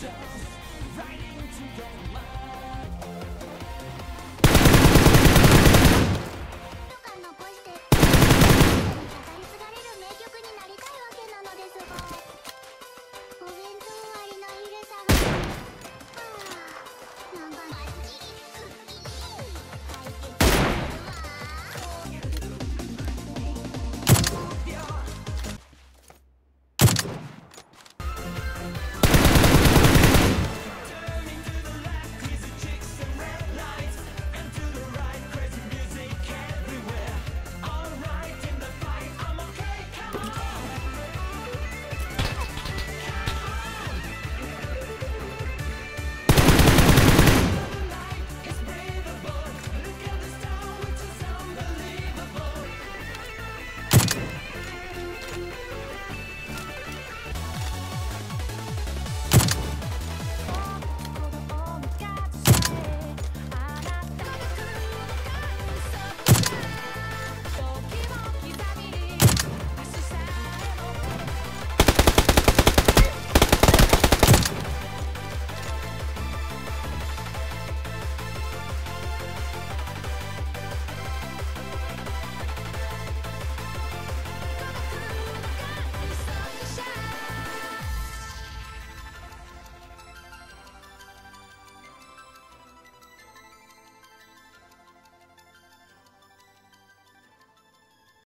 just right into your mind.